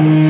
Bye.